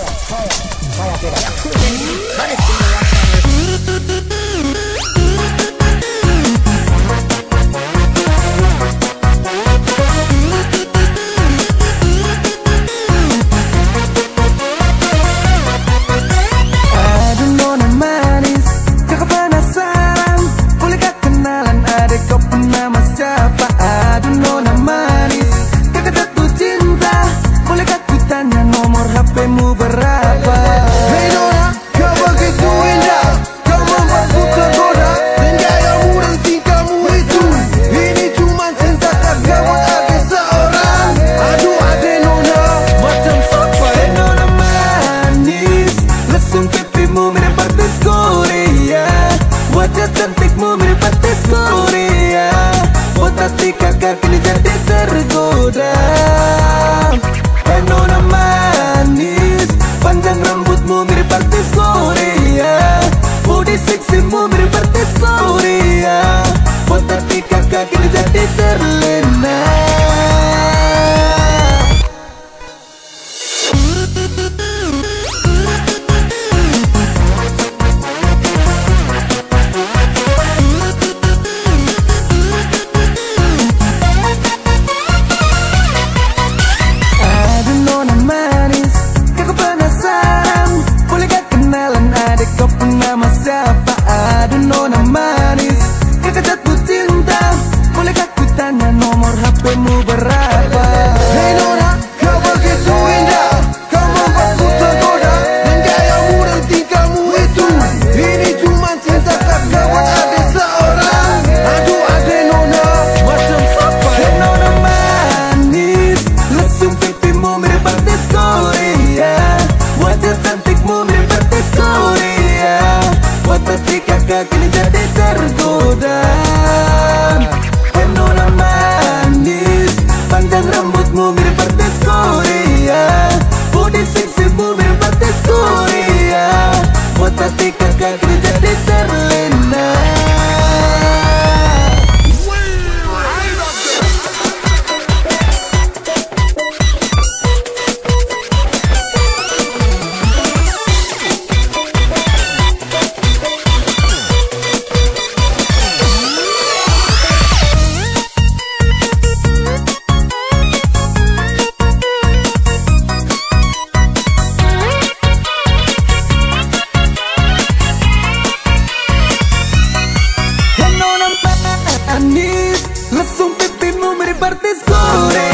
vaya fire, fire, fire, fire, fire, मुंह मेरे पर तेज सो रही है 46 मुंह मेरे पर तेज te tergoda Penuh manis Panjang rambutmu berbatas Korea Budi seksimu berbatas Korea Mata tika kakak jadi terlalu partes corazón